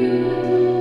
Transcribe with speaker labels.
Speaker 1: you.